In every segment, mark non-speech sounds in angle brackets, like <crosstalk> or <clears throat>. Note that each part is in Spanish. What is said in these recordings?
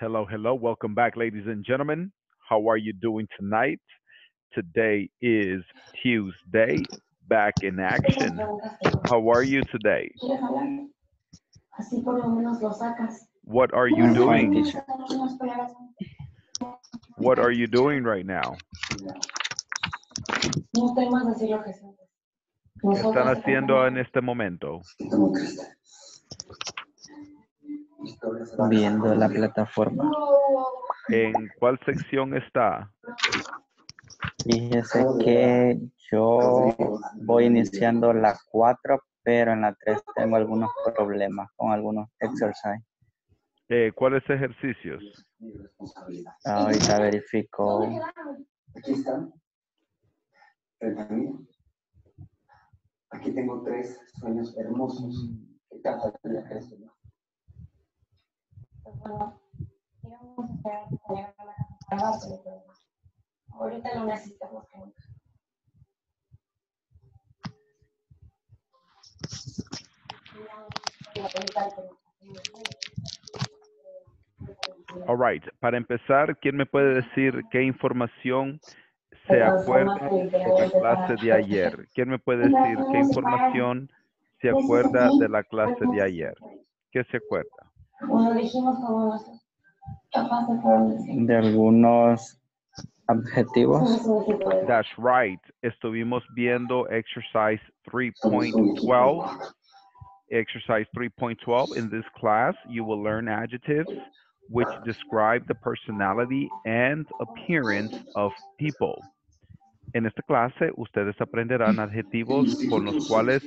Hello, hello. Welcome back, ladies and gentlemen. How are you doing tonight? Today is Tuesday, back in action. How are you today? ¿Quieres hablar? Así por lo menos lo sacas. What are you doing? What are you doing right now? No temas decir lo que sientes. Están haciendo en este momento? Viendo la plataforma. ¿En cuál sección está? Fíjese que yo voy iniciando la 4, pero en la 3 tengo algunos problemas con algunos exercises. Eh, ¿Cuáles ejercicios? Ahorita verifico. Aquí están. Aquí tengo tres sueños hermosos. Pues bueno, íbamos a esperar que llegara a la casa para dárselo, pero ahorita lo necesitamos que nunca. All right. Para empezar, ¿quién me puede decir qué información se acuerda de la clase de ayer? ¿Quién me puede decir qué información se acuerda de la clase de ayer? ¿Qué se acuerda? Bueno, dijimos como nuestros papás se fueron diciendo. de algunos objetivos. That's right. Estuvimos viendo exercise 3.12. Exercise 3.12. In this class, you will learn adjectives which describe the personality and appearance of people. En esta clase, ustedes aprenderán adjetivos con los cuales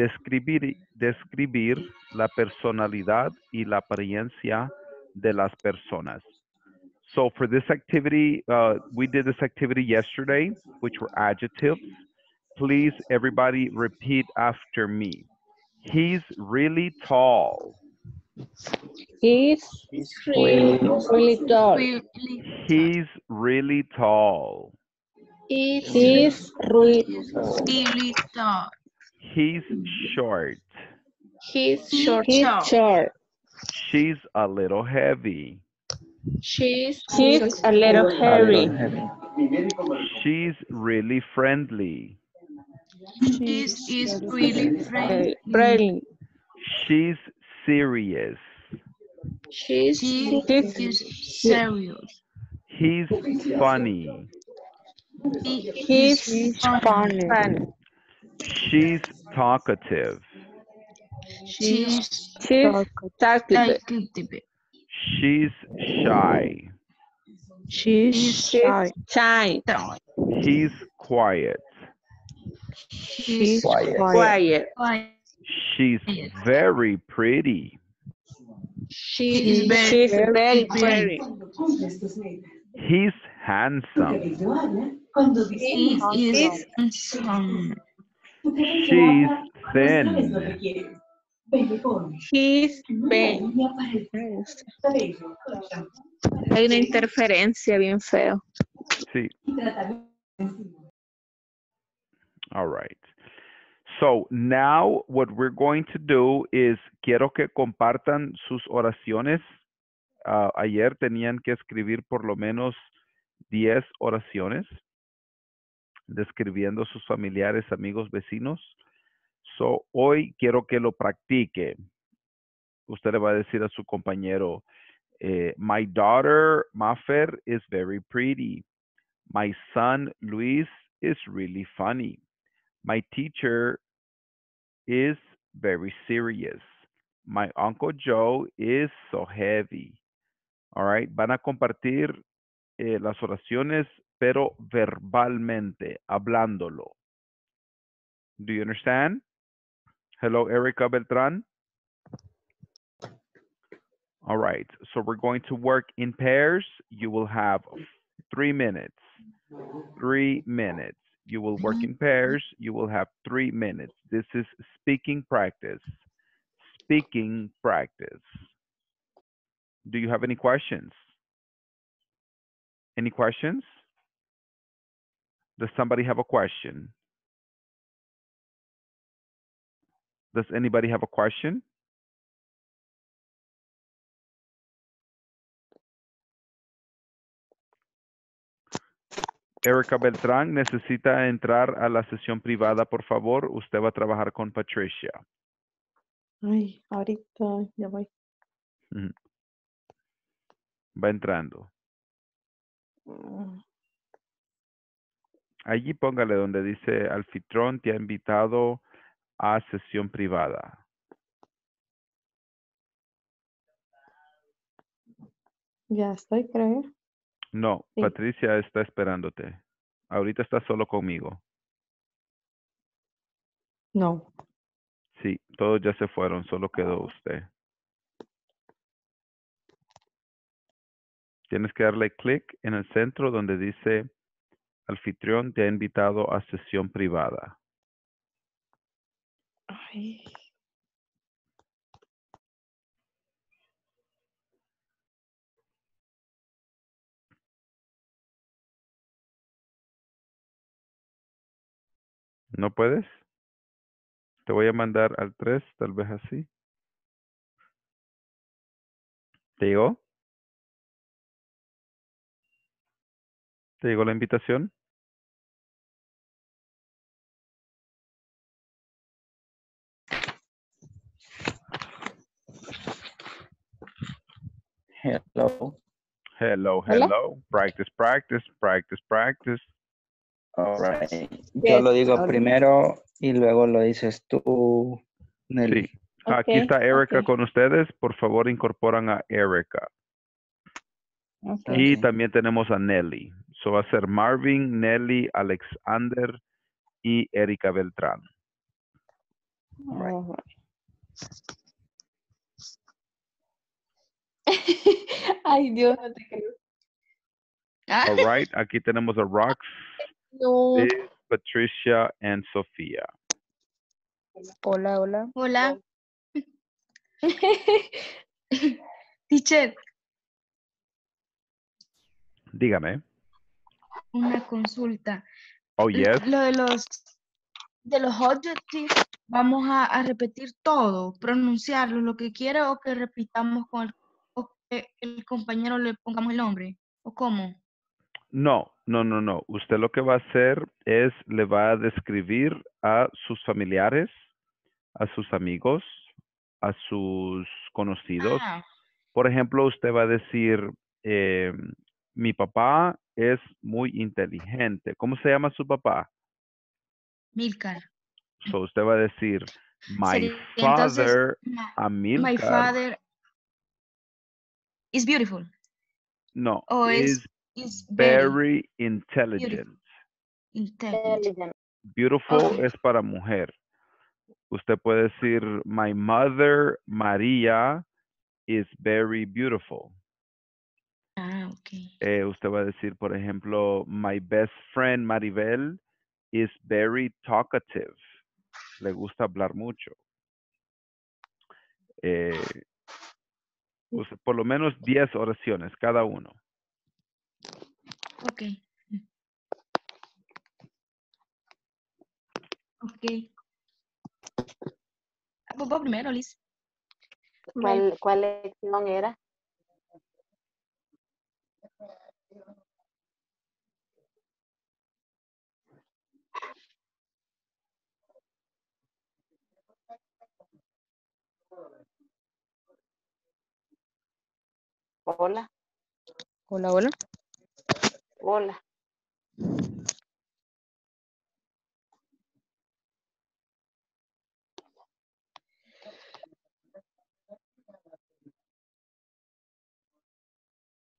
describir, describir la personalidad y la apariencia de las personas. So for this activity, uh, we did this activity yesterday, which were adjectives. Please, everybody, repeat after me. He's really tall. He's really, really tall. He's really tall. He's really, really tall. He's short. he's short. He's short. She's a little heavy. She's, she's a little A hairy. heavy. She's really friendly. This is really friendly. Really. She's serious. She's, she's is serious. He's funny. He He's is funny. funny. She's talkative. She's She's talkative. talkative. She's shy. She's shy. shy. He's quiet. She's Quiet. Quiet. quiet. She's very pretty. She's, very, she's very very pretty. He's handsome. He is handsome. She's thin. He's big. Hay una interferencia bien feo. See, all right. So now what we're going to do is quiero que compartan sus oraciones. Ah, ayer tenían que escribir por lo menos 10 oraciones describiendo sus familiares, amigos, vecinos. So hoy quiero que lo practique. Usted le va a decir a su compañero, eh, my daughter Mafer is very pretty. My son Luis is really funny. My teacher is very serious. My uncle Joe is so heavy. All right, van a compartir eh, las oraciones, pero verbalmente, hablándolo. Do you understand? Hello, Erica Beltran. All right, so we're going to work in pairs. You will have three minutes. Three minutes. You will work in pairs. You will have three minutes. This is speaking practice. Speaking practice. Do you have any questions? Any questions? Does somebody have a question? Does anybody have a question? Erika Beltrán necesita entrar a la sesión privada, por favor. Usted va a trabajar con Patricia. Ay, ahorita ya voy. Va entrando. Mm. Allí póngale donde dice Alfitrón te ha invitado a sesión privada. Ya estoy, creo. No, Sí. Patricia está esperándote. Ahorita está solo conmigo. No. Sí, todos ya se fueron, solo quedó usted. Tienes que darle clic en el centro donde dice anfitrión te ha invitado a sesión privada. Ay. ¿No puedes? Te voy a mandar al 3, tal vez así. ¿Te llegó? ¿Te llegó la invitación? Hello. Hello, Hola. hello. Practice, practice, practice, practice. All right. Yo lo digo primero y luego lo dices tú, Nelly. Sí. Aquí está Erika con ustedes. Por favor, incorporan a Erika. Y también tenemos a Nelly. So va a ser Marvin, Nelly, Alexander y Erika Beltrán. Alright. <laughs> Ay, Dios, no te creo. All <laughs> right. Aquí tenemos a Rox, No. Liz, Patricia, and Sofía. Hola, hola. Hola, <laughs> teacher, Dígame. una consulta. Oh, yes. Lo de los de los adjectives, vamos a, a repetir todo, pronunciarlo, lo que quiera o que repitamos con el, el compañero le pongamos el nombre, o cómo. No, no, no, no. Usted lo que va a hacer es le va a describir a sus familiares, a sus amigos, a sus conocidos. Ah, Por ejemplo, usted va a decir, eh, mi papá es muy inteligente. ¿Cómo se llama su papá? Milcar. So usted va a decir, my Sería entonces, father, ma- Amilcar. my father is beautiful, No, o is very very intelligent. intelligent. Beautiful es para mujer. Usted puede decir, my mother, María, is very beautiful. Ah, ok. Eh, usted va a decir, por ejemplo, my best friend, Maribel, is very talkative. Le gusta hablar mucho. Eh, por lo menos 10 oraciones cada uno. Ok. Ok. Ah, pues vos primero, Liz. ¿Cuál, cuál lección era? Hola, Hola, hola. hola.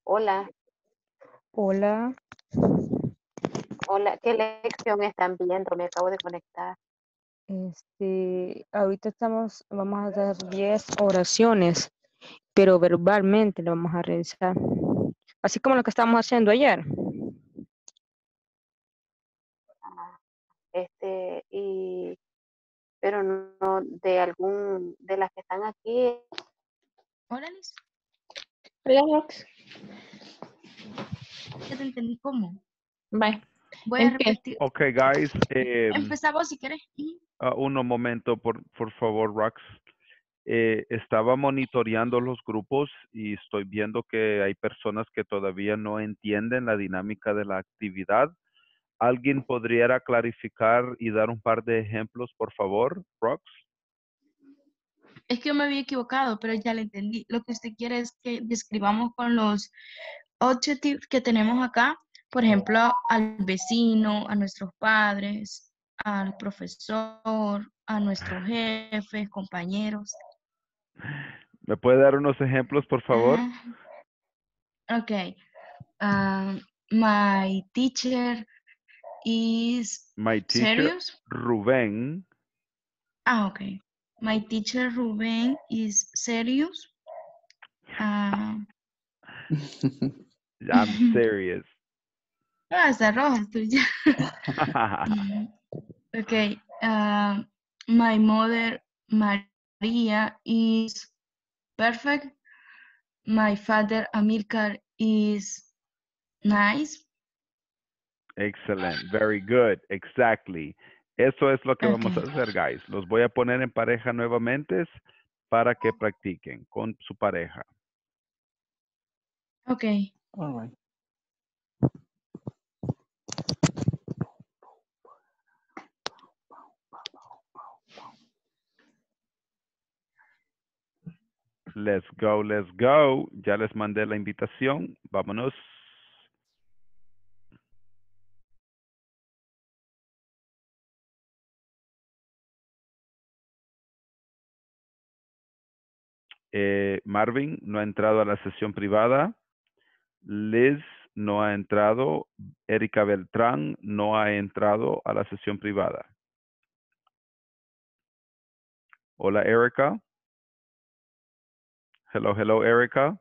Hola, Hola. hola. ¿Qué lección están viendo? Me acabo de conectar. Este, ahorita estamos, vamos a hacer 10 oraciones, pero verbalmente lo vamos a realizar. Así como lo que estábamos haciendo ayer. Este, y, pero no de algún, de las que están aquí, Hola, Liz. Hola, Rox. Ya te entendí cómo. Bye. Voy a repetir. Ok, guys. em, Empezá vos si querés. Ujú. Ah, uno momento, por, por favor, Rox. Eh, estaba monitoreando los grupos y estoy viendo que hay personas que todavía no entienden la dinámica de la actividad. ¿Alguien podría clarificar y dar un par de ejemplos, por favor, Rox? Es que yo me había equivocado, pero ya le entendí. Lo que usted quiere es que describamos con los adjectives que tenemos acá, por ejemplo, al vecino, a nuestros padres, al profesor, a nuestros jefes, compañeros. ¿Me puede dar unos ejemplos, por favor? Ah, Ok. Ah, my teacher is My teacher, serious. Rubén. Ah, ok. My teacher Ruben is serious. Ah, <laughs> I'm serious. <laughs> ah, está roja tuya. <laughs> Ok. my mother Maria is perfect. My father Amilcar is nice. Excellent. Very good. Exactly. Eso es lo que vamos a hacer, guys. Los voy a poner en pareja nuevamente para que practiquen con su pareja. Ok. All right. Let's go, let's go. Ya les mandé la invitación. Vámonos. Eh, Marvin no ha entrado a la sesión privada. Liz no ha entrado. Erika Beltrán no ha entrado a la sesión privada. Hola, Erika. Hello, hello, Erika.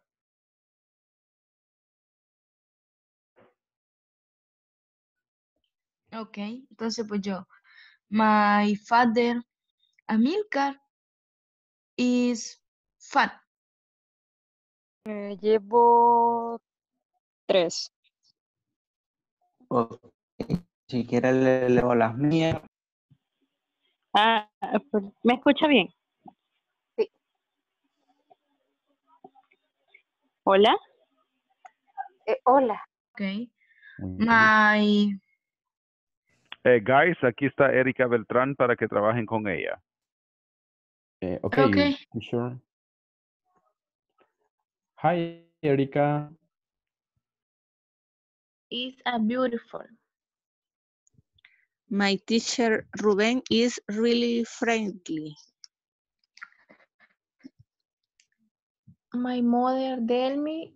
Ok. Entonces, pues yo. My father Amilcar is fat. Eh, llevo tres. Ok. Si quiere le leo las mías. Ah, ¿me escucha bien? Hola. Eh, hola. Ok. My Eh, guys, aquí está Erika Beltrán para que trabajen con ella. Eh, okay, Okay. you sure? Hi, Erika. is a beautiful. My teacher Ruben is really friendly. My mother Delmi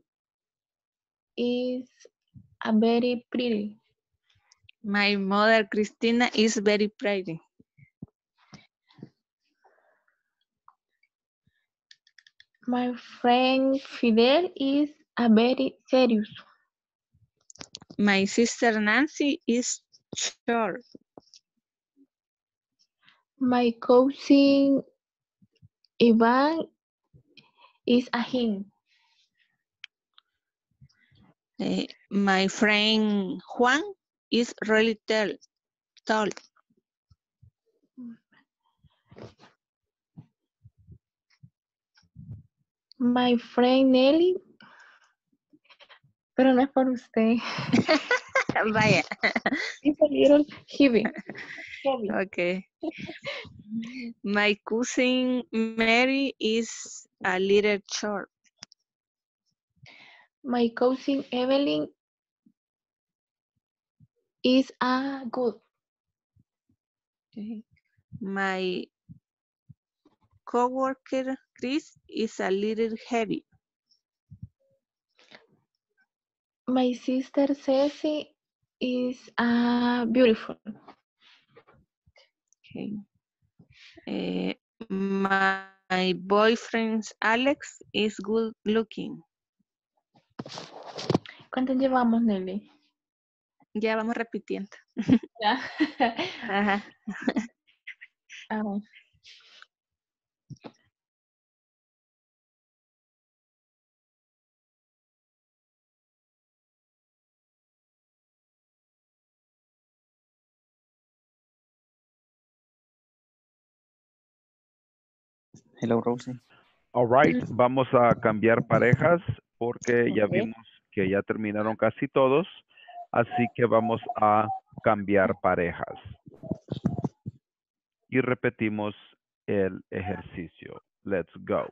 is a very pretty. My mother Cristina is very pretty. My friend Fidel is a very serious. My sister Nancy is short. My cousin Ivan is a him. Eh, my friend Juan is really tall. tall. My friend Nelly. Pero no es por usted. <laughs> Vaya. It's a little heavy. Okay. <laughs> My cousin Mary is a little short. My cousin Evelyn is a good. Okay. My coworker Chris is a little heavy. My sister Ceci is uh, beautiful. Okay. Eh, my boyfriend Alex is good looking. ¿Cuánto llevamos, Nelly? Ya vamos repitiendo. Ya. <laughs> Ajá. Ah, Hello, Rosie. All right, vamos a cambiar parejas porque ya vimos que ya terminaron casi todos. Así que vamos a cambiar parejas. Y repetimos el ejercicio. Let's go.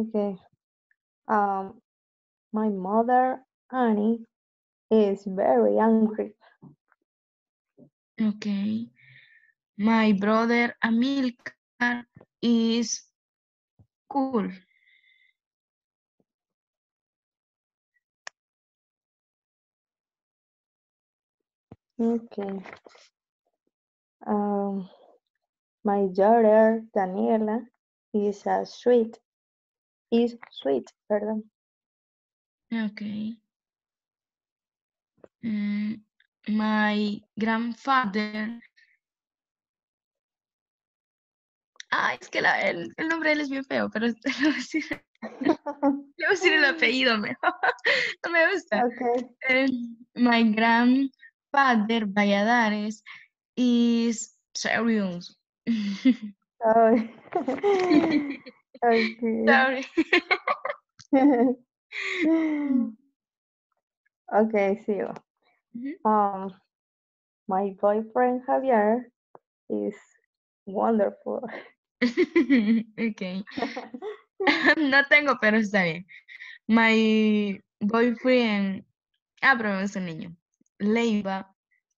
Okay. Um, my mother, Annie, is very angry. Okay. My brother Amilcar is cool. Okay. Um, my daughter, Daniela, is a sweet. Is sweet, pardon. Okay. Mm, my grandfather. Ah, es que la- el, el nombre de él es bien feo, pero <laughs> le voy a decir, <laughs> voy a decir el apellido mejor. <laughs> No me gusta. Okay. Eh, my grandfather, Valladares, is serious. Sorry. Okay. Sorry. <laughs> okay, sigo. Ujú. Um, my boyfriend Javier is wonderful. <laughs> Okay. <laughs> No tengo, pero está bien. My boyfriend, ah, pero es un niño. Leiva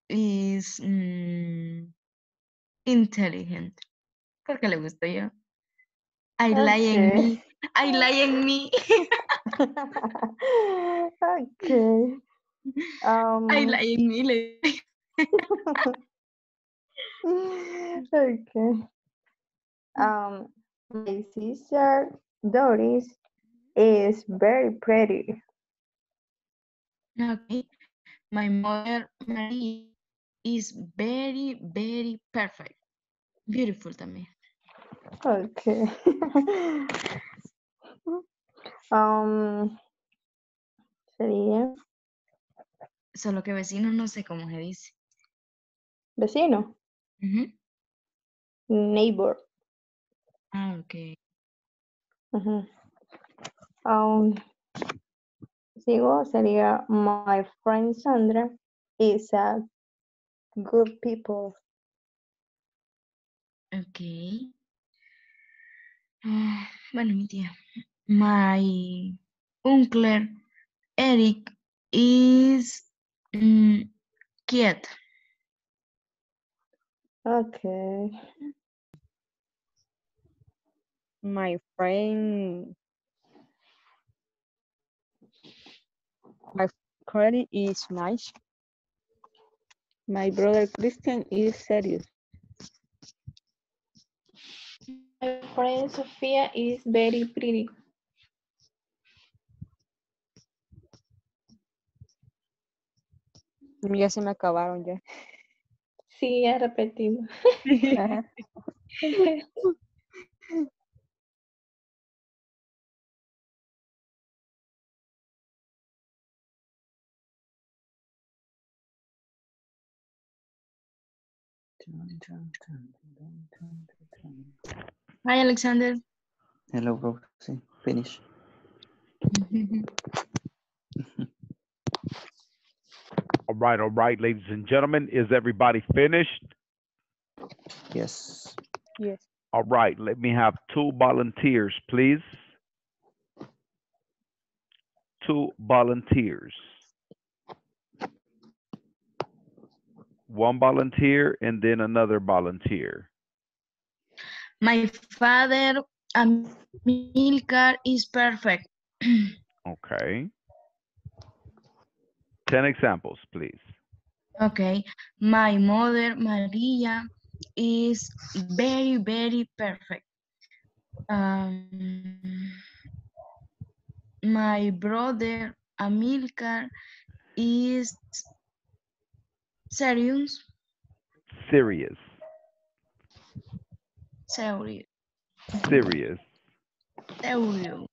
is mm, intelligent. Porque le gusto yo. I lie Okay. me. I lie en me. okay. Um, I lie en me. okay. Um, my sister Doris is very pretty. Okay. My mother Marie is very, very perfect. Beautiful también. Okay. <laughs> um, sería Solo que vecino no sé cómo se dice. vecino, Ujú. neighbor. Ah, ok. Ujú. Um, sigo, sería my friend Sandra is a good people. Ok. Ah, bueno, mi tía. My uncle Eric is mm, quiet. Okay. My friend. My credit is nice. My brother Christian is serious. My friend Sofia is very pretty. Ya se me acabaron ya. Sí, ya repetimos. Ajá. Hi, Alexander. Hello, bro. Sí, finish. <laughs> All right, all right, ladies and gentlemen, is everybody finished? Yes. Yes. All right, let me have two volunteers, please. Two volunteers. One volunteer and then another volunteer. My father, Amilcar, is perfect. <clears throat> Okay. 10 examples, please. Okay. My mother, Maria, is very, very perfect. Um, my brother, Amilcar, is serious. Serious. Serious. Serious. Serious.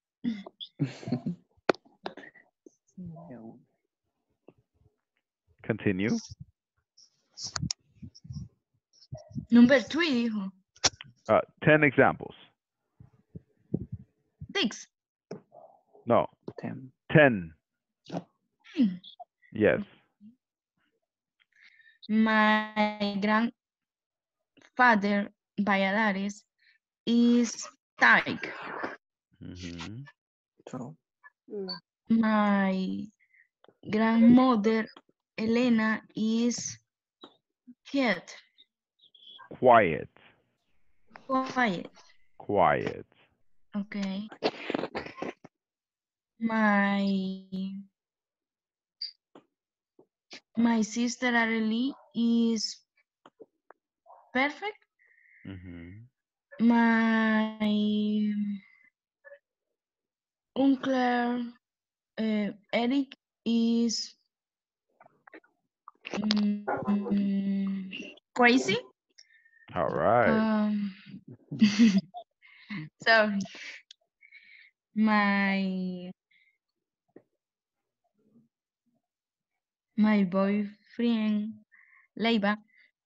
Continue. Number three, dijo. Uh, 10 examples. Six. No, Ten. 10. Hmm. Yes. My grandfather, Valladares, is Tarik. Mhm. So, Mm, My grandmother, Elena, is quiet. Quiet. Quiet. Quiet. Okay. My my sister Arely is perfect. Mhm. My uncle uh, Eric is mm, crazy. All right. Um, <laughs> sorry. My my boyfriend Leiva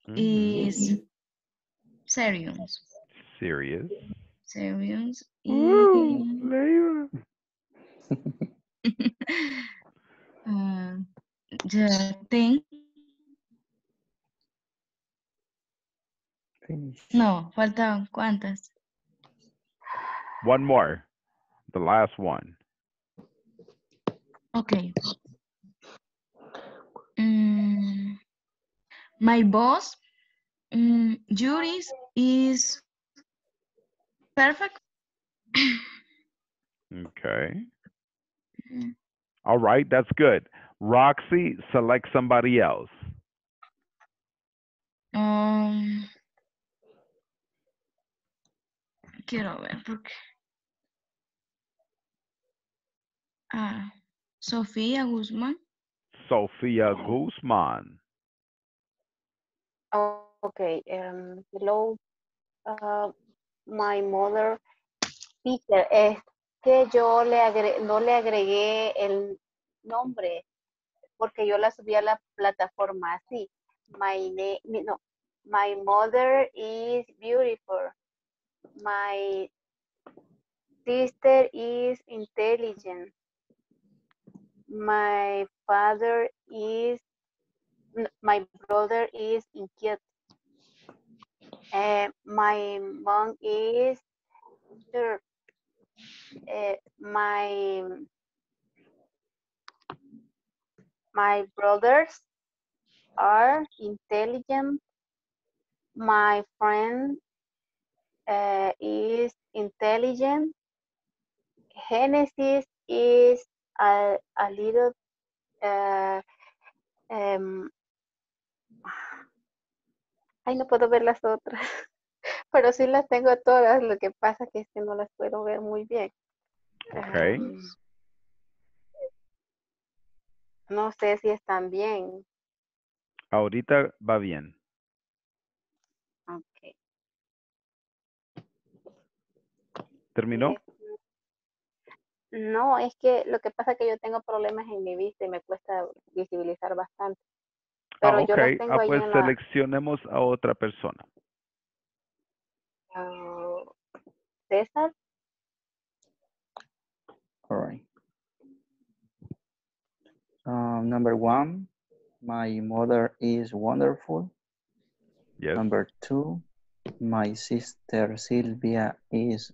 Mhm. is Seriums. Serious. Seriums. Ooh, uh, the thing. Things. No, faltan cuántas. One more. The last one. Okay. Um, my boss mm, um, juries is perfect. <clears throat> Okay. Mm, All right, that's good. Roxy, select somebody else. Um, quiero ver porque. Ah, Sofía Guzmán. Sofia Guzman. oh, okay. Um, hello. Uh, my mother. Teacher, es que yo le agre- no le agregué el nombre porque yo la subí a la plataforma así. My name, no. My mother is beautiful. My sister is intelligent. My father is, my brother is inquieto. Eh, my mom is. Eh, my my brothers are intelligent. My friend uh, is intelligent. Genesis is a, a little uh, um, ay no puedo ver las otras <laughs> pero sí las tengo todas lo que pasa que es que no las puedo ver muy bien Okay. Um, no sé si están bien Ahorita va bien. okay ¿Terminó? Eh, No, es que lo que pasa es que yo tengo problemas en mi vista y me cuesta visibilizar bastante. Pero Ah, yo ok. tengo Ah, ahí pues en la... seleccionemos a otra persona. ah, César, All right. Um, number one, my mother is wonderful. Yes. Number two, my sister Sylvia is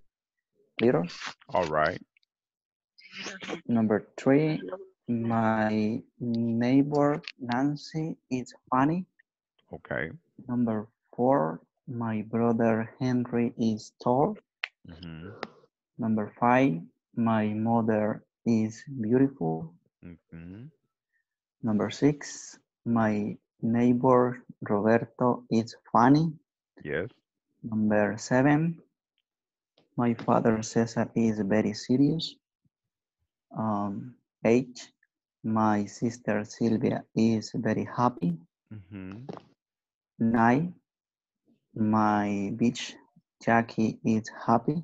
little. All right. Number three, my neighbor Nancy is funny. Okay. Number four, My brother Henry is tall. Ujú, Number five, my mother is beautiful. ujú. Number six, my neighbor Roberto is funny. Yes. Number seven, my father Cesar is very serious. Um, eight, my sister Sylvia is very happy. Ujú. Nine, my beach Jackie is happy.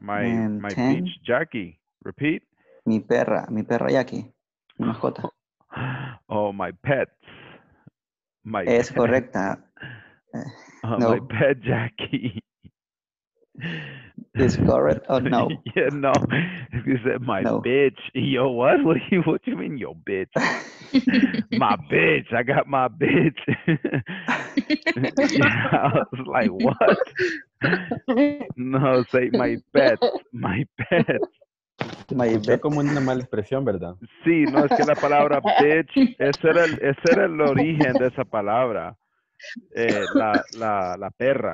My, And my 10. beach, Jackie. Repeat. Mi perra, mi perra Jackie, mi mascota. <laughs> Oh, my pets. My Es pet- correcta. <laughs> uh, My pet Jackie. <laughs> Is correct or no? yeah, no. If you said my No. bitch, yo, what? What do you what you mean, yo, bitch? <laughs> my bitch. I got my bitch. yeah, <laughs> I was like, what? No, say my pet, my pet. Bet. como una mala expresión, ¿verdad? Sí, no es que la palabra bitch, ese era el, ese era el origen de esa palabra. Eh, la, la, la perra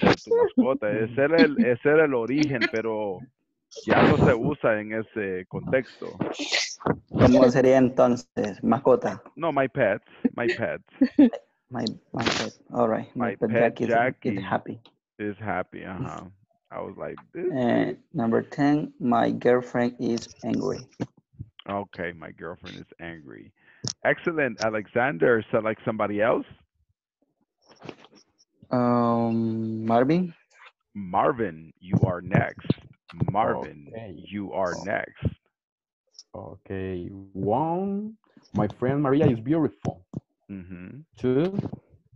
de tu mascota. Ese era, el, ese era el origen, pero ya no se usa en ese contexto. ¿Cómo sería entonces? Mascota. No, my pets, my pets My, my pet. All right. My pet pet Jackie is- happy. is happy. Uh-huh. I was like, this Uh, number 10, my girlfriend is angry. Okay, my girlfriend is angry. Excellent. Alexander, select somebody else. Um, Marvin, Marvin, you are next. Marvin, Okay. you are next. Okay. One, my friend Maria is beautiful. hmm Two,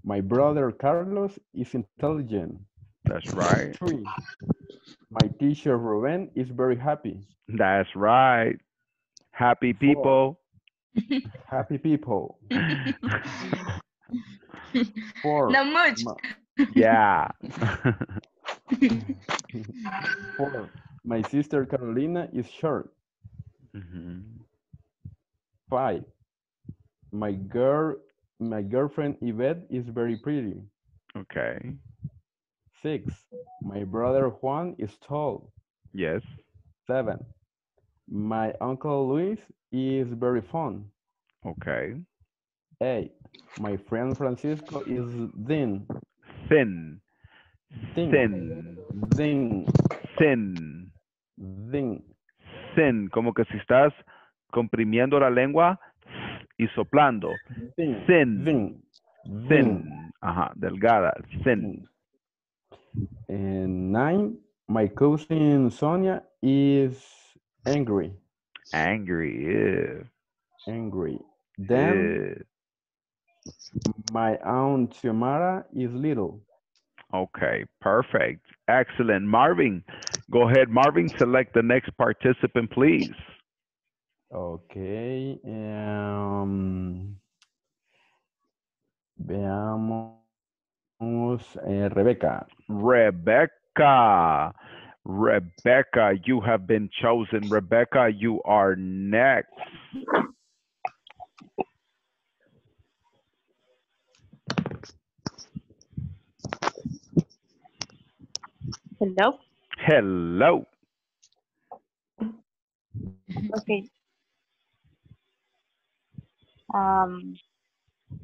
my brother Carlos is intelligent. That's right. Three, my teacher Ruben is very happy. That's right. Happy people. Happy people. <laughs> Four, Not much. Ma- yeah. <laughs> four, my sister Carolina is short. hmm Five, my girl, my girlfriend Yvette is very pretty. Okay. Six, my brother Juan is tall. Yes. Seven, my uncle Luis is very fun. Okay. Eight, my friend Francisco is thin. Thin. Thin. Thin. Thin. Thin. Thin. Como que si estás comprimiendo la lengua y soplando. Thin. Thin. Thin. Ajá. Delgada. Thin. And nine, my cousin Sonia is angry. Angry. Yeah. Angry. Then Yeah. My aunt Xiomara is little. Okay, perfect. Excellent. Marvin, go ahead. Marvin, select the next participant, please. Okay. Um, veamos. eh, Rebeca. Rebecca. Rebecca, you have been chosen. Rebecca, you are next. Hello. Hello. Okay. Um,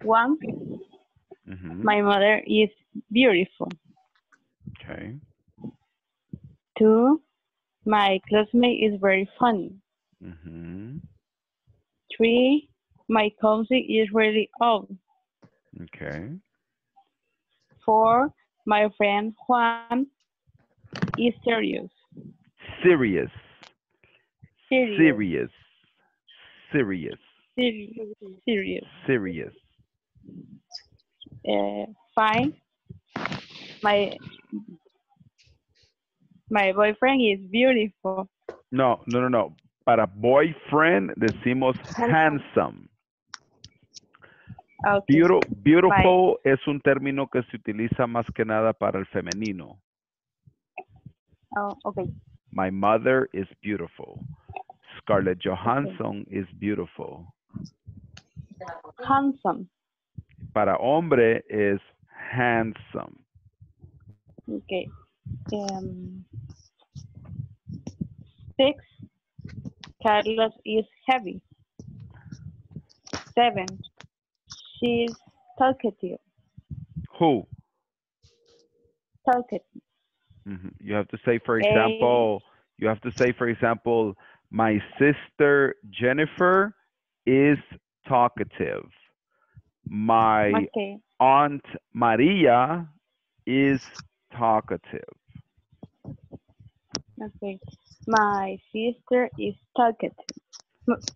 one, Mhm. my mother is beautiful. Okay. Two, my classmate is very funny. Mhm. Three, my cousin is really old. Okay. Four, my friend Juan is serious. Serious. Serious. Serious. Serious. Serious. Uh, five, my my boyfriend is beautiful. No, no, no, no. Para boyfriend decimos handsome. Okay. Beautiful, beautiful es un término que se utiliza más que nada para el femenino. Oh, okay. My mother is beautiful. Scarlett Johansson is beautiful. Handsome. Para hombre is handsome. Okay. Um, six. Carlos is heavy. Seven. She's talkative. Who? Talkative. You have to say, for example, you have to say, for example, my sister Jennifer is talkative. My Okay. aunt Maria is talkative. Okay. My sister is talkative.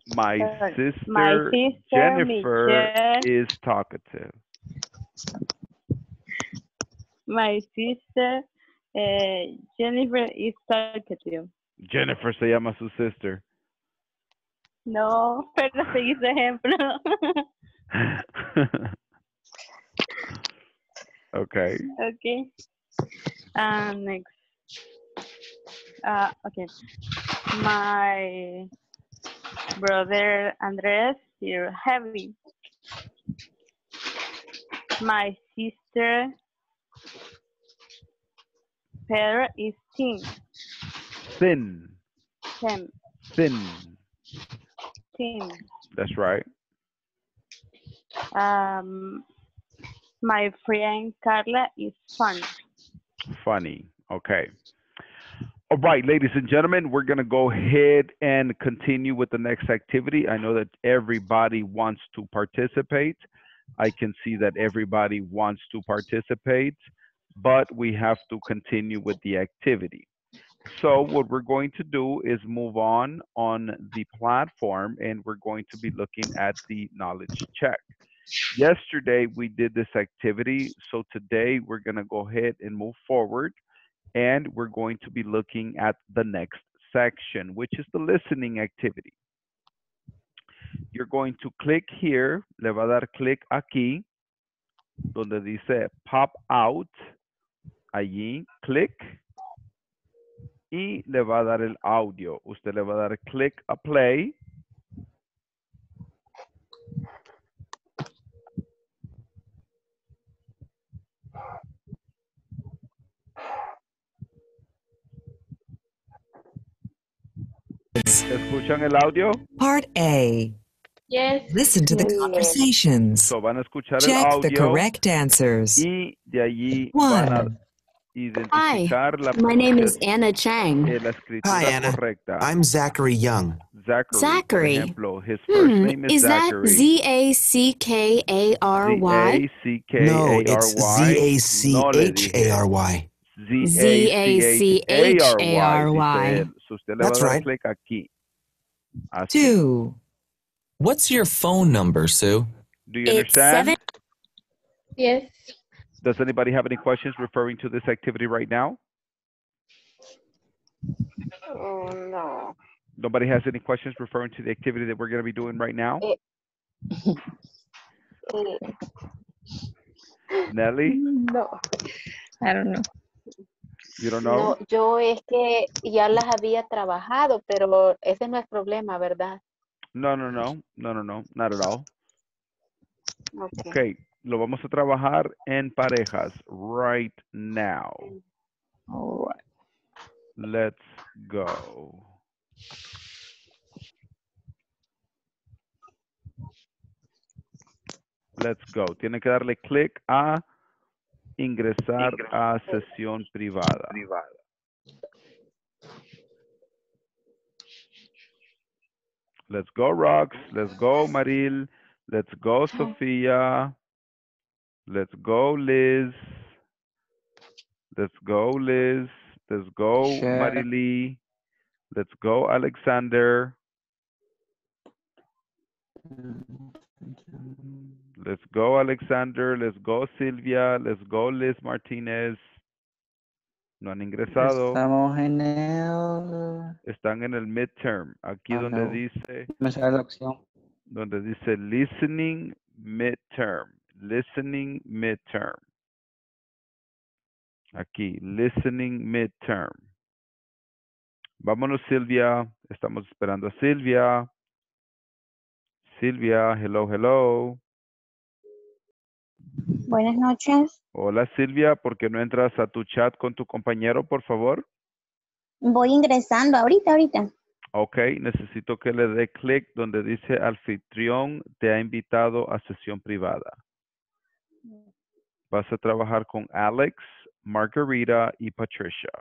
My sister My sister Jennifer Michelle, is talkative. my sister uh, Jennifer is talkative. Jennifer se llama su sister. No, <laughs> pero seguí ejemplo. <laughs> okay. okay. Um, next. Uh, okay. My brother Andres is heavy. My sister Pedro is thin. Thin. Thin. Thin. thin. That's right. Um, my friend Carla is fun. Funny. Okay. All right, ladies and gentlemen, we're going to go ahead and continue with the next activity. I know that everybody wants to participate. I can see that everybody wants to participate, but we have to continue with the activity. So what we're going to do is move on on the platform and we're going to be looking at the knowledge check. Yesterday we did this activity, so today we're going to go ahead and move forward and we're going to be looking at the next section, which is the listening activity. You're going to click here, le va a dar clic aquí, donde dice pop out, allí, clic, y le va a dar el audio. Usted le va a dar clic a play. ¿Escuchan el audio? Part A. Yes. Listen to the conversations. So van a escuchar el Check the audio correct answers. y de allí van a One. identificar la My name is Anna Chang. eh, la Hi, Anna. correcta. I'm Zachary Young. Zachary. Zachary. Ejemplo, his first Hmm, name is, is that Zachary. Z A C K A R Y? Z-A-C-K-A-R-Y. No, it's Z No A le H dije. A R Y. Z-A-C-H-A-R-Y. Z-A-C-H-A-R-Y. dice él. So usted le va That's right. clic aquí. Así. Two. What's your phone number, Sue? Do you It's understand? seven. Yes. Does anybody have any questions referring to this activity right now? Oh, no. Nobody has any questions referring to the activity that we're going to be doing right now? <laughs> Nelly, No. I don't know. you don't know? No, yo es que ya las había trabajado, pero ese no es problema, ¿verdad? No, no, no, no, no, no, not at all. Okay. Ok, lo vamos a trabajar en parejas right now. All right. Let's go. Let's go. Tiene que darle clic a ingresar a sesión privada. Let's go, Rox. Let's go, Maril. Let's go, Sofía. Let's go, Liz. Let's go, Liz. Let's go, Sure. Marily. Let's go, Alexander. Let's go, Alexander. Let's go, Silvia. Let's go, Liz Martínez. No han ingresado. Estamos en el... Están en el midterm. Aquí Ah, donde no. dice, Me sale la opción. donde dice listening midterm. Listening midterm. Aquí, listening midterm. Vámonos, Silvia. Estamos esperando a Silvia. Silvia, hello, hello. Buenas noches. Hola Silvia, ¿por qué no entras a tu chat con tu compañero, por favor? Voy ingresando ahorita, ahorita. Ok, necesito que le dé clic donde dice anfitrión te ha invitado a sesión privada. Vas a trabajar con Alex, Margarita y Patricia.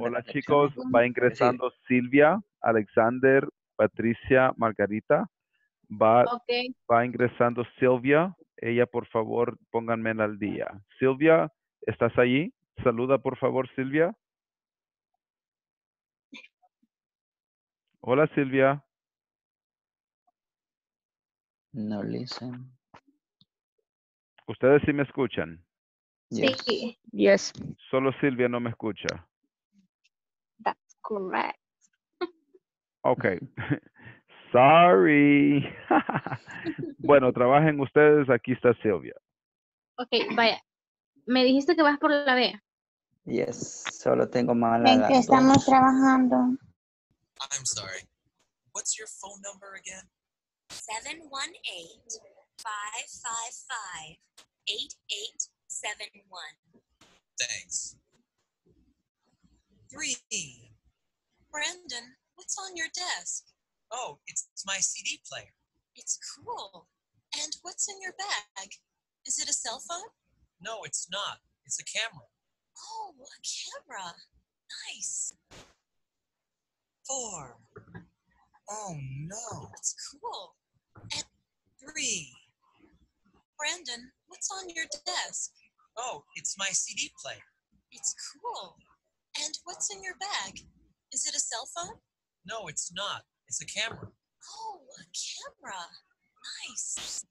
Hola chicos, va ingresando Silvia, Alexander, Patricia, Margarita. Va, va ingresando Silvia. Ella, por favor, pónganme al día. Silvia, ¿estás allí? Saluda, por favor, Silvia. Hola, Silvia. No listen. Ustedes sí me escuchan. Sí. Yes. Solo Silvia no me escucha. That's correct. Ok. <laughs> Sorry. <laughs> bueno, trabajen ustedes. Aquí está Silvia. Ok, vaya. Me dijiste que vas por la B. Yes, solo tengo mala En la que estamos dos. trabajando. I'm sorry. What's your phone number again? 718-555-8871. Thanks. Three. Brandon, what's on your desk? Oh, it's my CD player. It's cool. And what's in your bag? Is it a cell phone? No, it's not. It's a camera. Oh, a camera. Nice. Four. Oh no. That's cool. And Three. Brandon, what's on your desk? Oh, it's my CD player. It's cool. And what's in your bag? Is it a cell phone? No, it's not. It's a camera. Oh, a camera. Nice.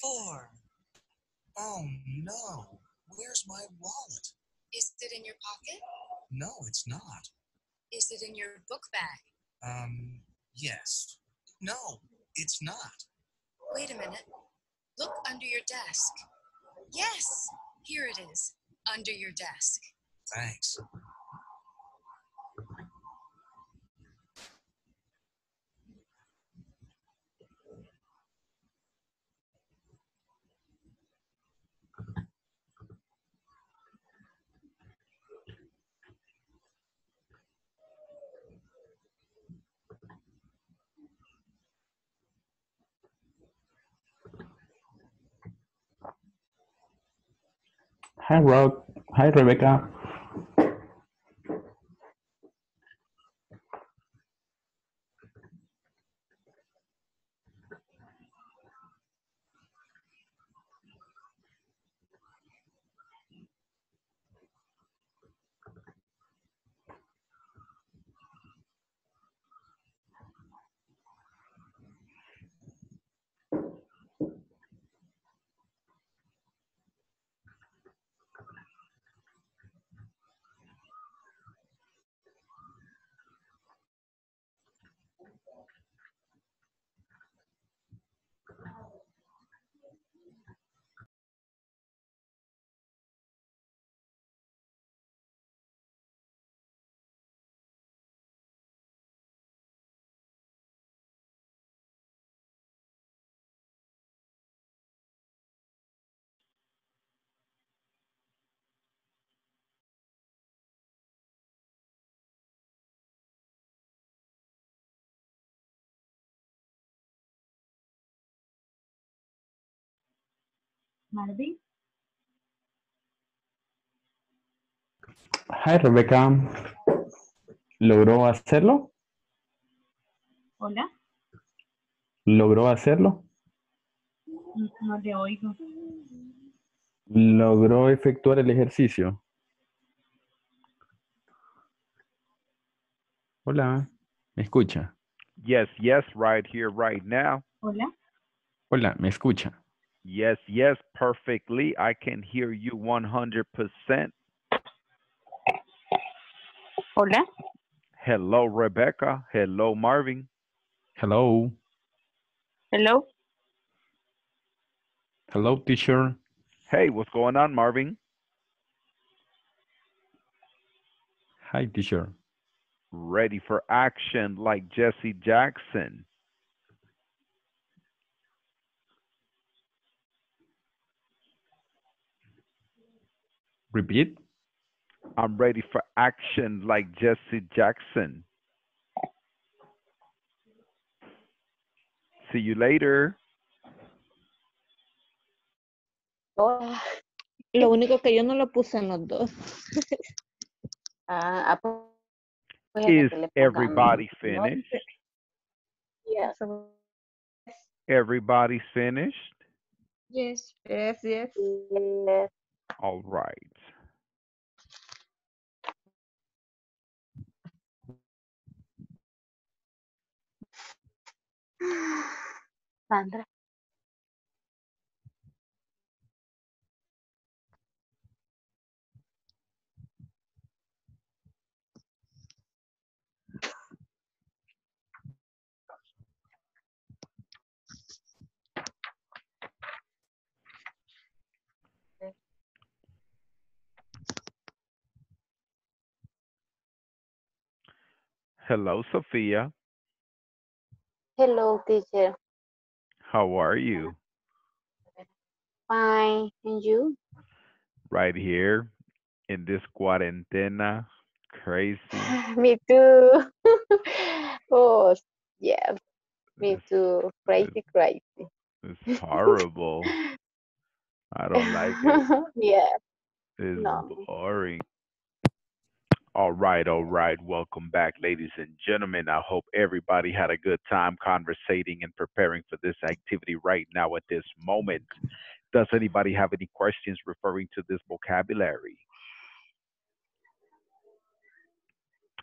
Four. Oh no. Where's my wallet? Is it in your pocket? No, it's not. Is it in your book bag? Um, yes. No, it's not. Wait a minute. Look under your desk. Yes, here it is, under your desk. Thanks. Hi, Rock. Hi, Rebecca. Marvin. Hi, Rebecca. ¿Logró hacerlo? Hola. ¿Logró hacerlo? N- No le oigo. ¿Logró efectuar el ejercicio? Hola, ¿me escucha? Yes, yes, right here, right now. Hola. Hola, ¿me escucha? Yes, yes, perfectly. I can hear you 100%. Hola. Hello, Rebecca. Hello, Marvin. Hello. Hello. Hello, teacher. Hey, what's going on, Marvin? Hi, teacher. Ready for action like Jesse Jackson. Repeat. I'm ready for action like Jesse Jackson. See you later. Oh. Lo único que yo no lo puse en los dos. <laughs> Ah, ah, Is que le pongan everybody finished? Yes. Everybody's finished? Yes. Yes, yes. Yes. All right. <sighs> Sandra. Hello, Sophia. Hello, teacher. How are you? Fine. And you? Right here in this cuarentena. Crazy. <laughs> Me too. <laughs> oh, yeah. Me too. Crazy, crazy. It's <laughs> horrible. I don't like it. yeah. It's No. boring. All right, all right. Welcome back, ladies and gentlemen. I hope everybody had a good time conversating and preparing for this activity right now at this moment. Does anybody have any questions referring to this vocabulary?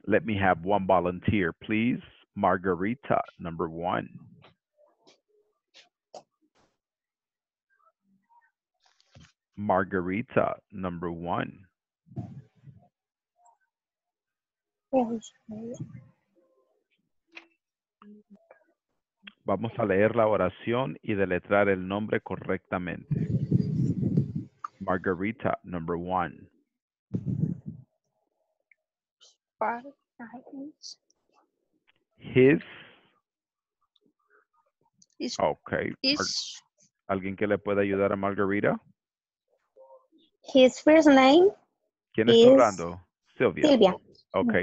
Let me have one volunteer, please. Margarita, number one. Margarita, number one. Vamos a leer la oración y deletrar el nombre correctamente. Margarita, number one. His. Is- Okay. Is- ¿Alguien que le pueda ayudar a Margarita? His first name, ¿Quién está Is- hablando? Silvia. Silvia. Ok,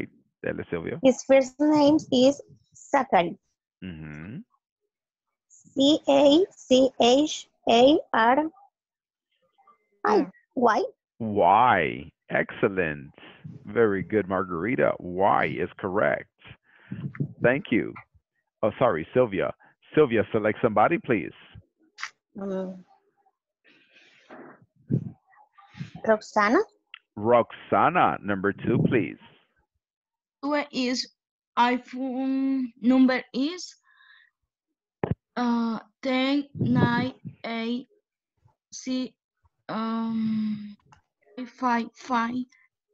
dele Silvia. His first name is Zachary. Ujú. C A C H A R I Y. Why? Excellent. Very good, Margarita. Why is correct. Thank you. Oh, sorry, Sylvia. Sylvia, select somebody, please. Um, Roxana. Roxana, number two, please. Two is iPhone number is uh, ten nine 8, c um, five five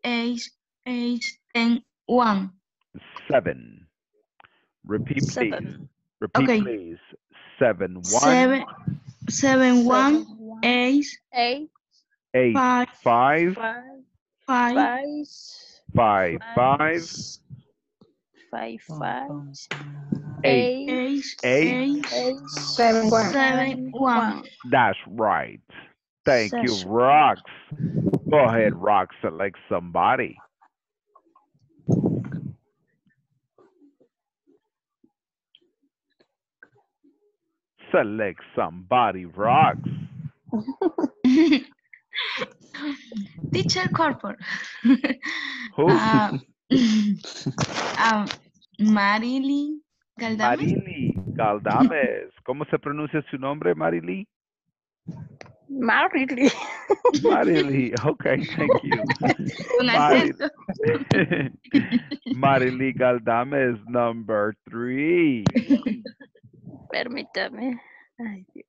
eight eight ten one seven. Repeat, seven. please. Repeat, okay. please. 7, 1 five, five, five, five, eight. eight Eight. eight, seven one seven one. That's right. Thank you, That's Rox. Go ahead, Rox. Select somebody. Select somebody, Rox. <laughs> <laughs> Teacher Corporate. Who? <laughs> Uh, um, Marily Galdames. Marily Galdames. ¿Cómo se pronuncia su nombre, Marily? Marily. Marily. Okay, thank you. Un Mari- acento. <laughs> Marily Galdames, number three. Permítame. Ay, Dios.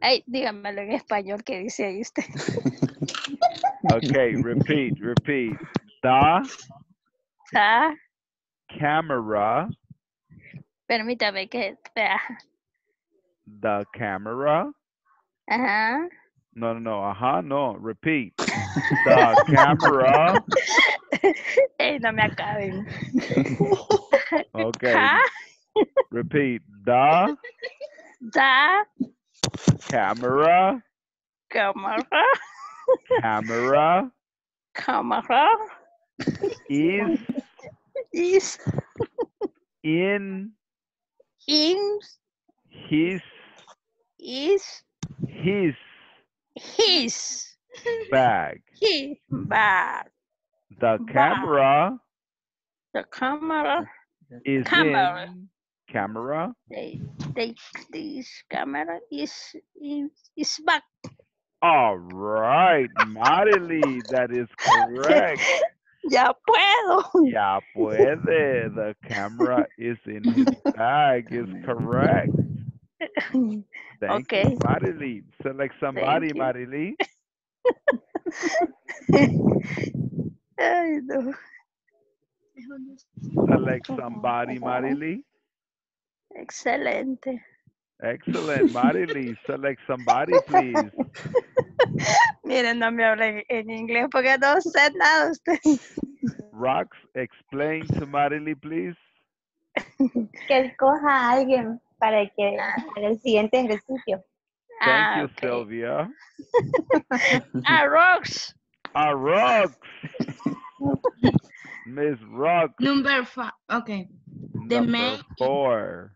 Ay, dígamelo en español que dice ahí usted. <laughs> Okay, repeat, repeat. The Ah, camera, permítame que. espera. the camera Ajá. No, no, no. Ajá, no. Repeat. The camera. <laughs> Ey, no me acaben. <laughs> Okay. Repeat. The Da, camera. cámara, Camera. <laughs> Cámara, is. Is, in. In, his. Is, his. His, bag. he, bag, The camera. The camera, is Camera. in camera they, they, this camera is, is, is back. All right, Marily, that is correct. <laughs> Ya puedo. Ya puede. The camera is in his bag is <laughs> correct. Thank Okay. you, Marily. Select somebody. Marily. <laughs> Ay, no. Select somebody, Marily. Excelente. Excellent, Marily. Select somebody, please. <laughs> Miren, no me hablen en inglés porque no sé nada usted. Rox, explain to Marily, please. Que escoja a alguien para que para el siguiente ejercicio. Thank Ah, you, okay. Sylvia. <laughs> Ah, Rox. Ah, Rox. <laughs> Miss Rox, Number five. Okay. The number main four.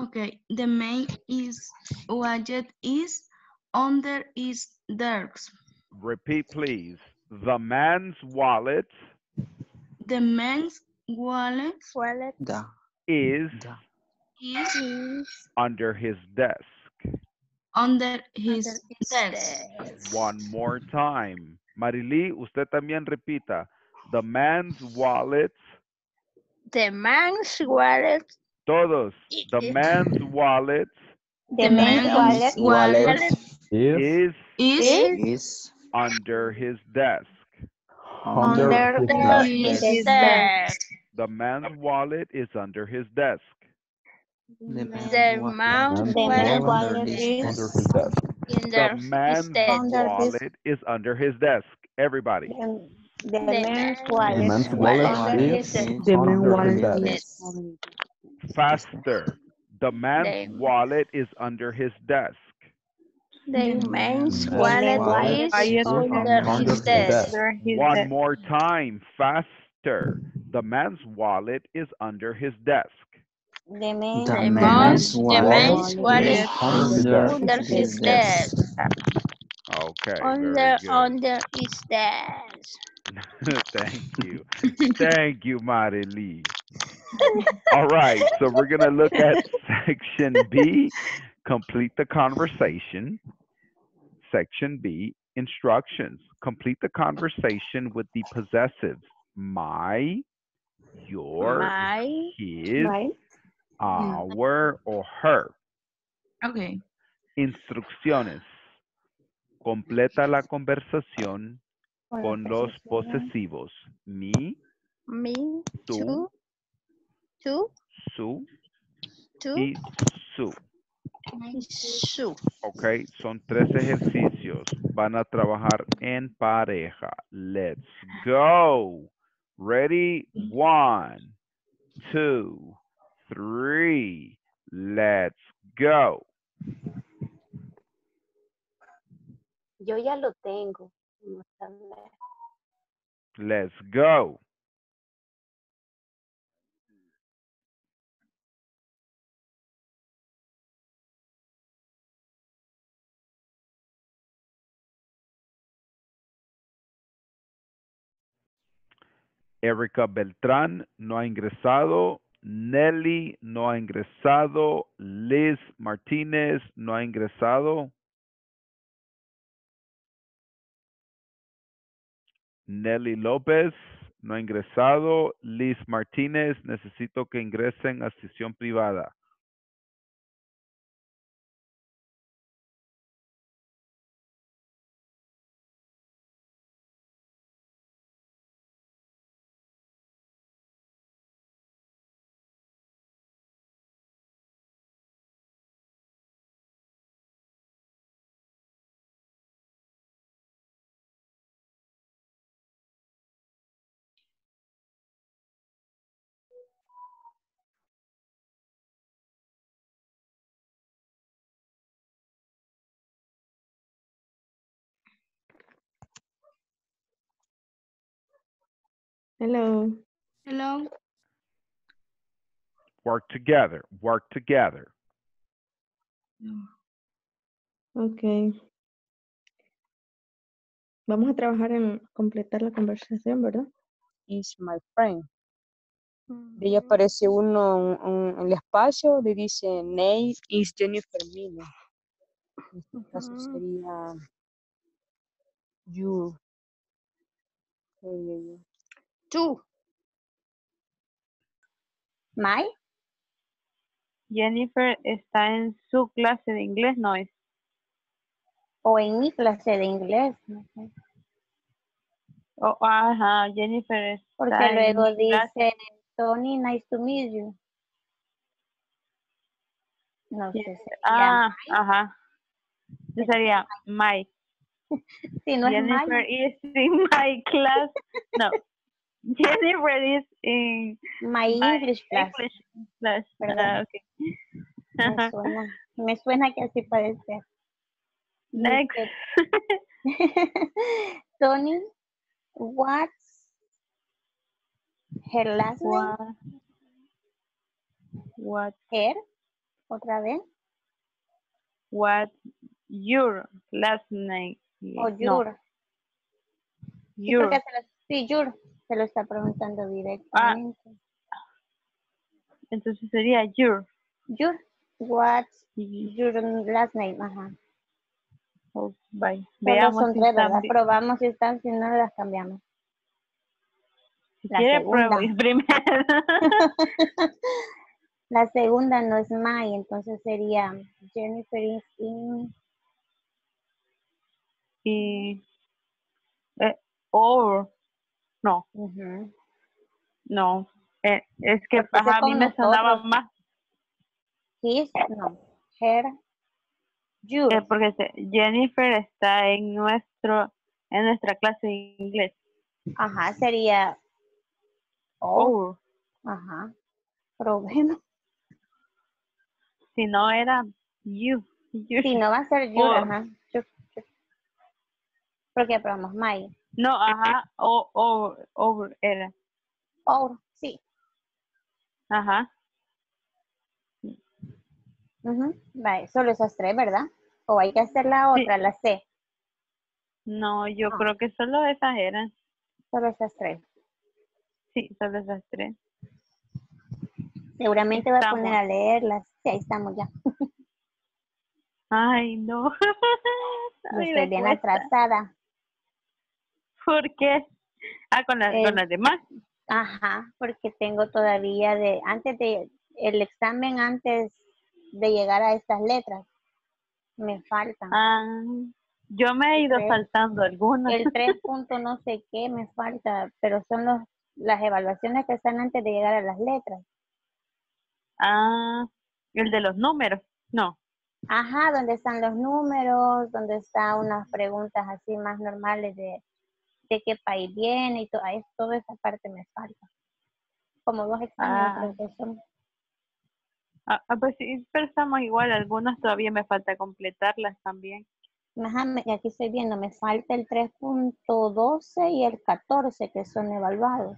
Okay. The main is widget is under is desk. Repeat, please. The man's wallet The man's wallet Wallet Da. is is is under his desk. under his under his desk. desk. One more time. Marily, usted también repita. The man's wallet, The man's wallet Todos. <laughs> The man's wallet. The man's wallet, is, is, is, under his desk. Under, his, desk. The man's wallet is under his desk. The man's wallet is under his desk. The man's wallet is under his desk. Everybody. The man's wallet is under his desk is Faster. The man's The- wallet is under his desk. The man's man's wallet wallet is is under under his his desk. desk. One more time. Faster. The man's wallet is under his desk. the man's The The man's man's the wallet man's wallet is is under under his his desk. desk. Okay. Under good. under his desk. <laughs> Thank you. Thank you, Marily. All right, so we're going to look at section B, complete the conversation. Section B, instructions. Complete the conversation with the possessives. My, your, My his, right? our, or her. Okay. Instrucciones. Completa la conversación con los posesivos. Mi, me tú, two two su two y su. su. Ok, son tres ejercicios. Van a trabajar en pareja. Let's go. Ready? One, two, three. Let's go. Yo ya lo tengo. Let's go. Erika Beltrán no ha ingresado. Nelly no ha ingresado. Liz Martínez no ha ingresado. Nelly López no ha ingresado. Liz Martínez, necesito que ingresen a sesión privada. Hello. Hello. Work together. Work together. Ok. Vamos a trabajar en completar la conversación, ¿verdad? Is my friend. De ahí aparece uno un- un- en el espacio, le dice Nate is Jennifer Miller. En este caso sería you. Eh, Tú. ¿My? Jennifer está en su clase de inglés, no es. O en mi clase de inglés. no sé. Oh, ajá, Jennifer está Porque en luego clase. dice, Tony, nice to meet you. No sé, Jennifer- Ah, ajá. Yo sería <laughs> my. Si no es Jennifer is in my class. No. Jennifer is in my English class. English class. Ah, okay. Me suena, me suena que así puede ser. Next. <laughs> Tony, what's her last name? What? What? Her, otra vez. What your last name? O No, your. Sí, your. sí, your. Se lo está preguntando directamente. Entonces sería your. Your. What's your last name? Ajá. oh, bye. Veamos son si tres, están ¿verdad? bi- Probamos si están, si no las cambiamos. Si La quiere, primero. <laughs> La segunda no es my, entonces sería Jennifer is in y. Eh, or. No, no. Eh, es que a mí me sonaba nosotros. más. his, no, her, your. eh, porque se- Jennifer está en nuestro en nuestra clase de inglés. Ajá, sería or. Or. Ajá. Probemos. Si no era you. you. Si no va a ser your, Or. ajá. Your. Porque probamos my. No, ajá. O, o, over era. Or, sí. Ajá. Ujú. Vale, solo esas tres, ¿verdad? O hay que hacer la Sí. otra, la C. No, yo Ah. creo que solo esas eran. Solo esas tres. Sí, solo esas tres. Seguramente va a poner a leerlas. Sí, ahí estamos ya. Ay, no. <laughs> Yo estoy bien atrasada. ¿Por qué? Ah, con, las Eh, con las demás. Ajá, porque tengo todavía de, antes de, el examen antes de llegar a estas letras, me faltan. Ah, yo me he ido Tres. saltando algunas. El 3 <laughs> punto no sé qué me falta, pero son los, las evaluaciones que están antes de llegar a las letras. Ah, el de los números. No. Ajá, donde están los números, donde están unas preguntas así más normales de, de qué país viene y todo, toda esa parte me falta. Como dos exámenes Ah. son. Ah, ah, pues sí, pero estamos igual. Algunas todavía me falta completarlas también. Ajá, me- aquí estoy viendo, me falta el 3.12 y el 14 que son evaluados.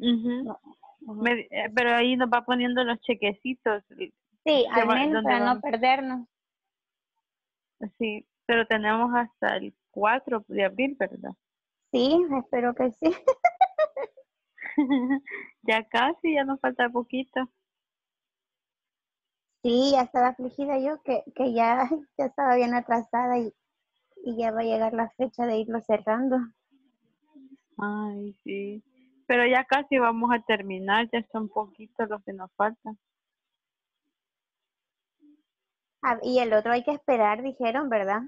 Ujú. No, ajá. Me- eh, pero ahí nos va poniendo los chequecitos. Sí, al menos para no perdernos. Sí, pero tenemos hasta el 4 de abril, ¿verdad? Sí, espero que sí. <laughs> <laughs> ya casi, ya nos falta poquito. Sí, ya estaba afligida yo que, que ya, <laughs> ya estaba bien atrasada y, y ya va a llegar la fecha de irlo cerrando. Ay, sí. Pero ya casi vamos a terminar, ya son poquitos los que nos faltan. Ah, y el otro hay que esperar, dijeron, ¿verdad?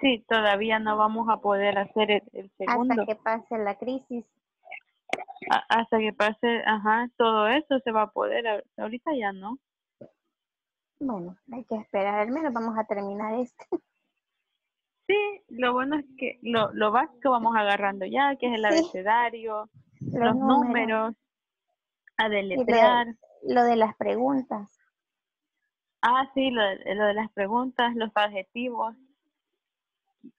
Sí, todavía no vamos a poder hacer el, el segundo. Hasta que pase la crisis. A- hasta que pase, ajá, todo eso se va a poder. Ahorita ya no. Bueno, hay que esperar, al menos vamos a terminar este. <laughs> Sí, lo bueno es que lo, lo básico vamos agarrando ya, que es el Sí. abecedario, Los, los números, números, a lo deletrear. de, lo de las preguntas. Ah, sí, lo de, lo de las preguntas, los adjetivos.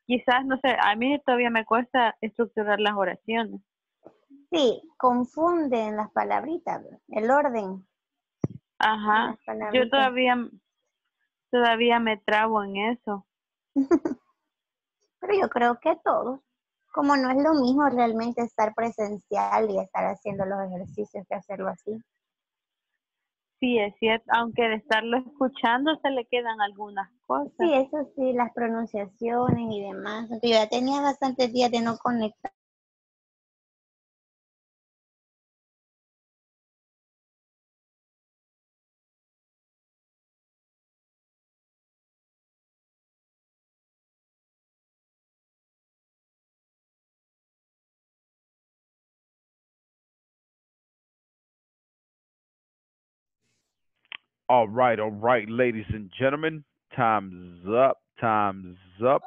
Quizás, no sé, a mí todavía me cuesta estructurar las oraciones. Sí, confunden las palabritas, el orden. Ajá. Yo todavía, todavía me trabo en eso. <laughs> Pero yo creo que todos. Como no es lo mismo realmente estar presencial y estar haciendo los ejercicios que hacerlo así. Sí, es cierto, aunque de estarlo escuchando se le quedan algunas cosas. Sí, eso sí, las pronunciaciones y demás. Yo ya tenía bastantes días de no conectar. All right, all right, ladies and gentlemen, time's up, time's up.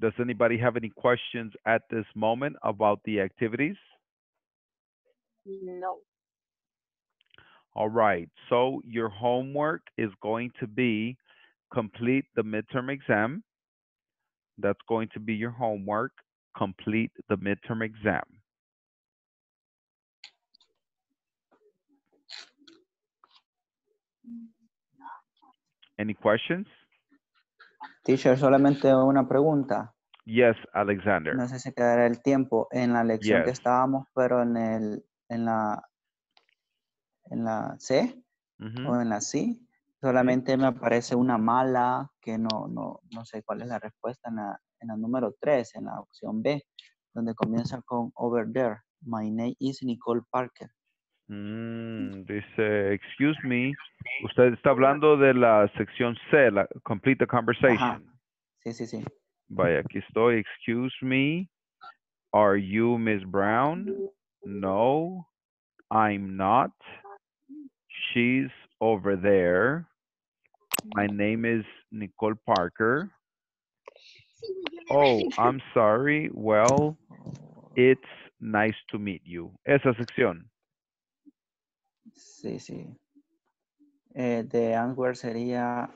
Does anybody have any questions at this moment about the activities? No. All right, so your homework is going to be complete the midterm exam. That's going to be your homework, complete the midterm exam. Any questions? Teacher, solamente una pregunta. Yes, Alexander. No sé si quedará el tiempo en la lección que Yes. estábamos, pero en el, en la, en la C o en la C, solamente me aparece una mala que no, no, no sé cuál es la respuesta en la, en la número 3, en la opción B, donde comienza con over there. My name is Nicole Parker. Mm, dice, excuse me, usted está hablando de la sección C, la complete the conversation. Sí, sí, sí. Vaya, aquí estoy. Excuse me, are you Miss Brown? No, I'm not. She's over there. My name is Nicole Parker. Oh, I'm sorry. Well, it's nice to meet you. Esa sección. Sí, sí. Eh, the answer sería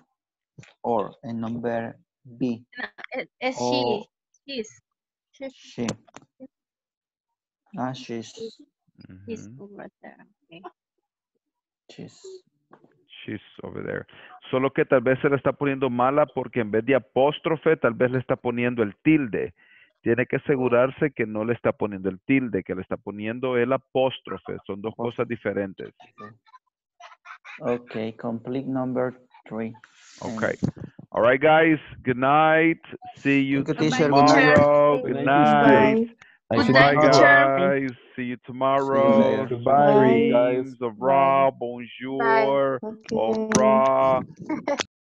or, en number B. Es, es she. She's. She's. She. Ah, she's, She's over there. Okay. she's. She's over there. Solo que tal vez se la está poniendo mala porque en vez de apóstrofe, tal vez le está poniendo el tilde. Tiene que asegurarse que no le está poniendo el tilde, que le está poniendo el apóstrofe. Son dos cosas diferentes. Okay, complete number three. Okay. All right, guys. Good night. See you. Good tomorrow. Good night. Good night, guys. See you tomorrow. Goodbye, guys. Au revoir, bonjour, au revoir.